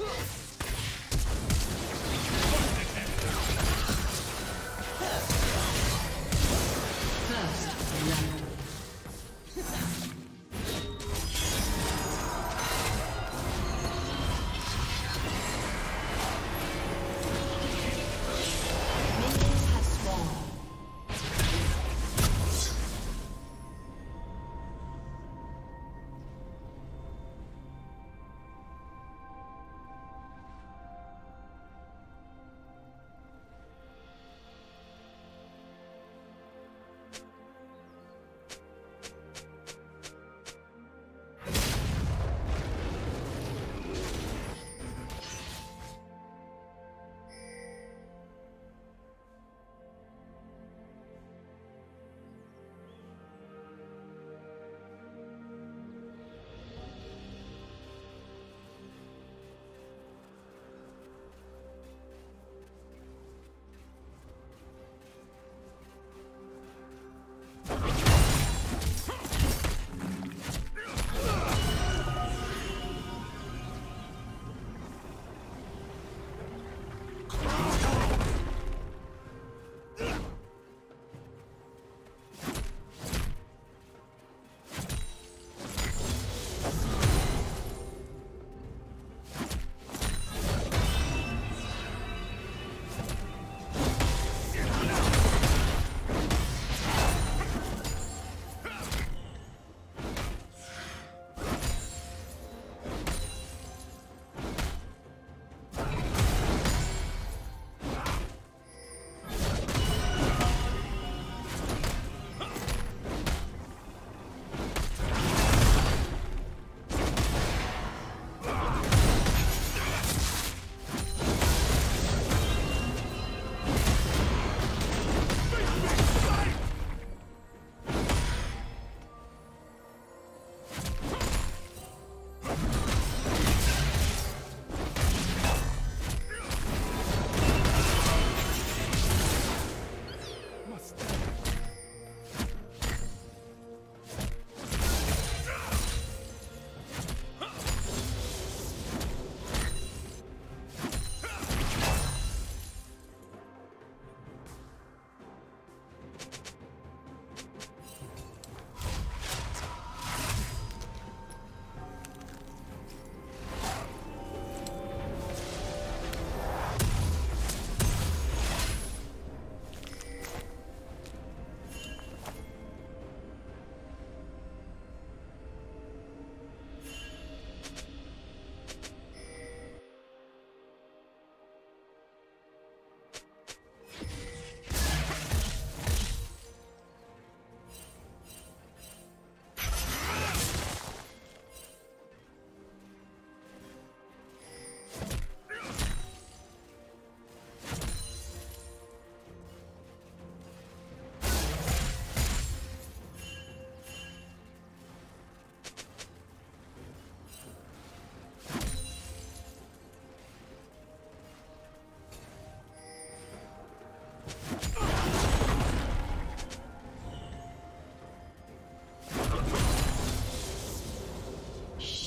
Huh!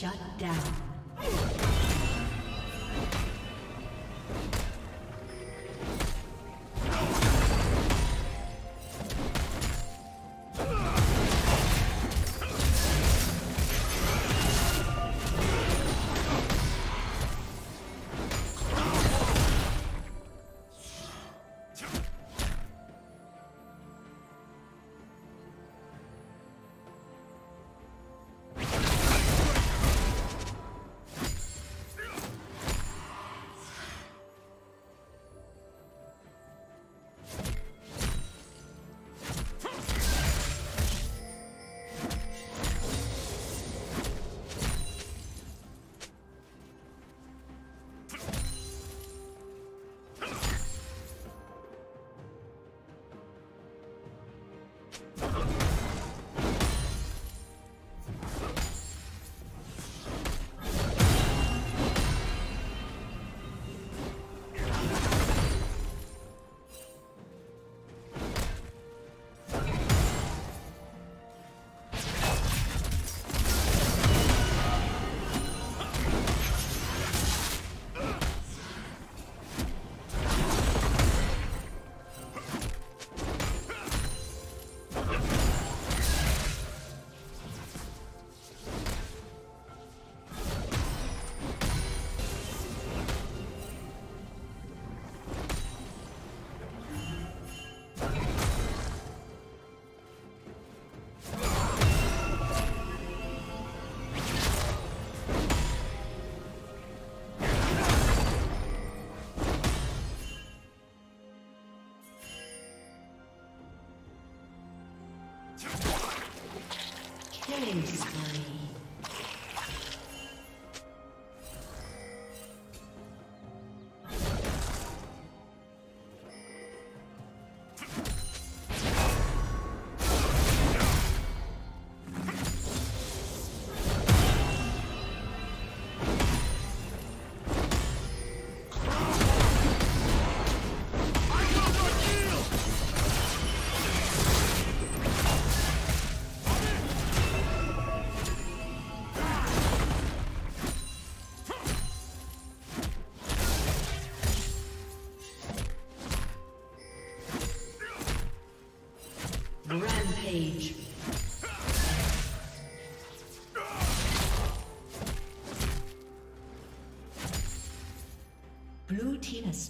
Down.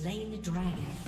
Slain the dragon.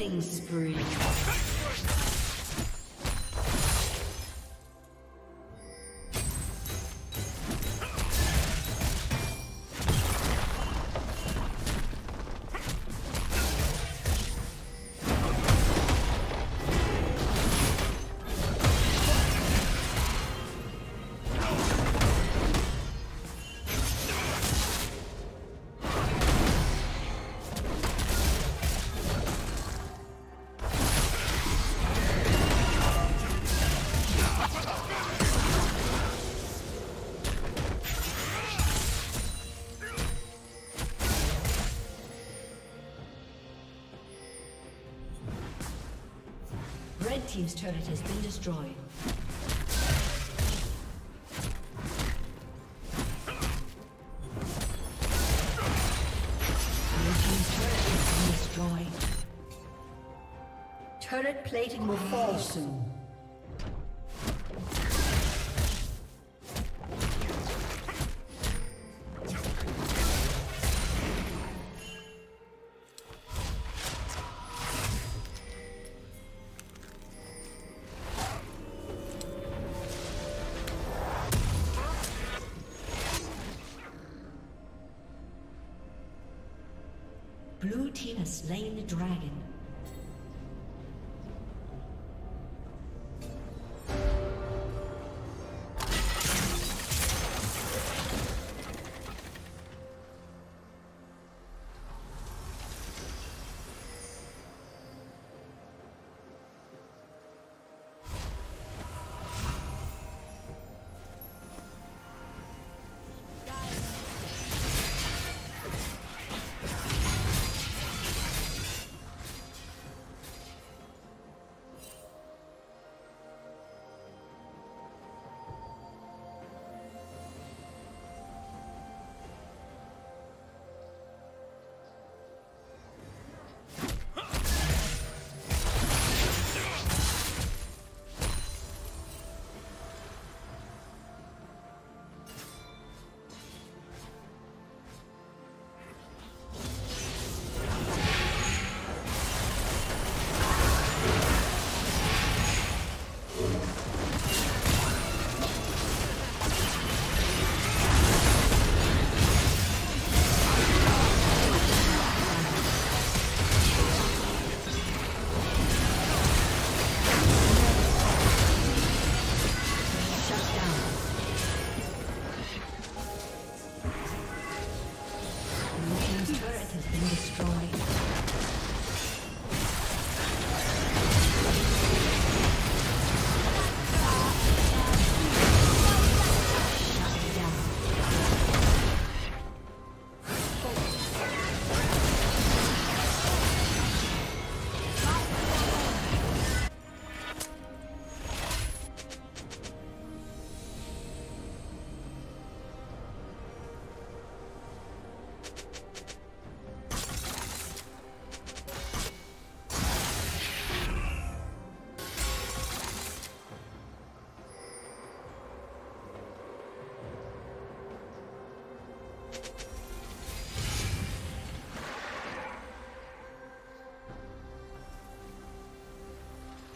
Killing spree. Team's turret has been destroyed. Turret plating will fall soon.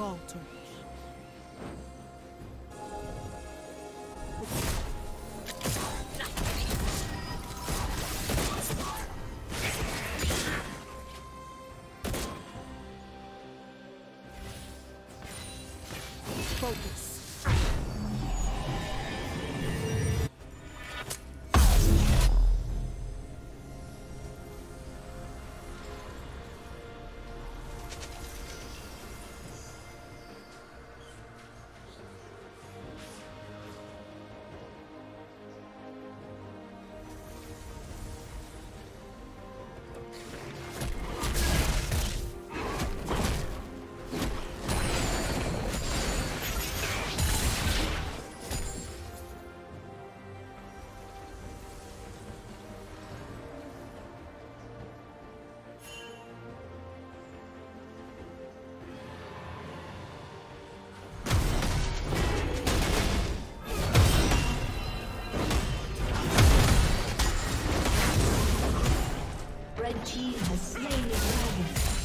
Falter. slain the dragon.